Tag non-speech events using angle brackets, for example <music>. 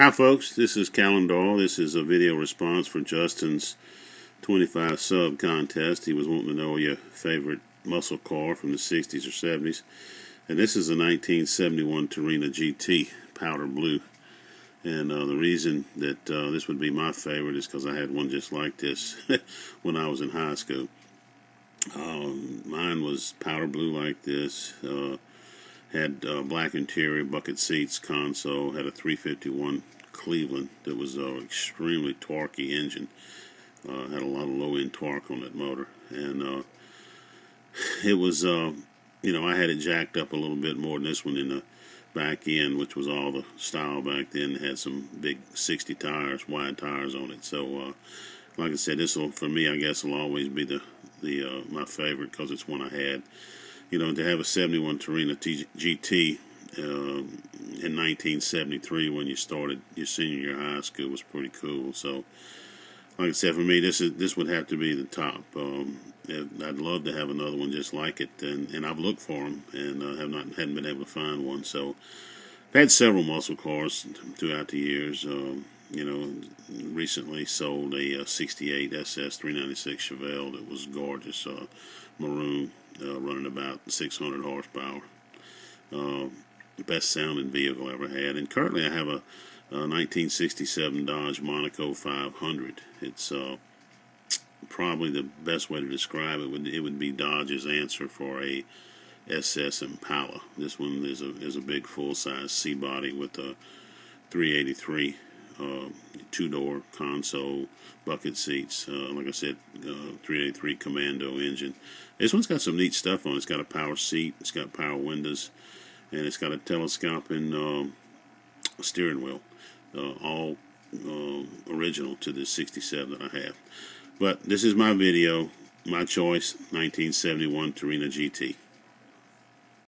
Hi folks, this is Callum Doyle. This is a video response for Justin's 25 sub contest. He was wanting to know your favorite muscle car from the 60s or 70s. And this is a 1971 Torino GT, powder blue. And uh, the reason that uh, this would be my favorite is because I had one just like this <laughs> when I was in high school. Um, mine was powder blue like this. Uh, had uh, black interior, bucket seats, console, had a 351 Cleveland that was an uh, extremely torquey engine. Uh, had a lot of low end torque on that motor, and uh, it was, uh, you know, I had it jacked up a little bit more than this one in the back end, which was all the style back then. It had some big 60 tires, wide tires on it. So, uh, like I said, this will for me, I guess, will always be the the uh, my favorite because it's one I had you know, to have a 71 Torino GT uh, in 1973 when you started your senior year high school was pretty cool. So, like I said, for me, this is this would have to be the top. Um, I'd love to have another one just like it, and, and I've looked for them and uh, have not hadn't been able to find one. So, I've had several muscle cars throughout the years. Um, you know, recently sold a, a 68 SS 396 Chevelle that was gorgeous, uh, maroon uh, running about 600 horsepower. Uh, best sounding vehicle I ever had. And currently I have a, a 1967 Dodge Monaco 500. It's uh, probably the best way to describe it would it would be Dodge's answer for a SS Impala. This one is a is a big full size C body with a 383 uh, two door console, bucket seats. Uh, like I said, uh, 383 Commando engine. This one's got some neat stuff on it. It's got a power seat, it's got power windows, and it's got a telescoping um, steering wheel. Uh, all uh, original to the 67 that I have. But this is my video, my choice, 1971 Torino GT.